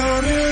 Glory.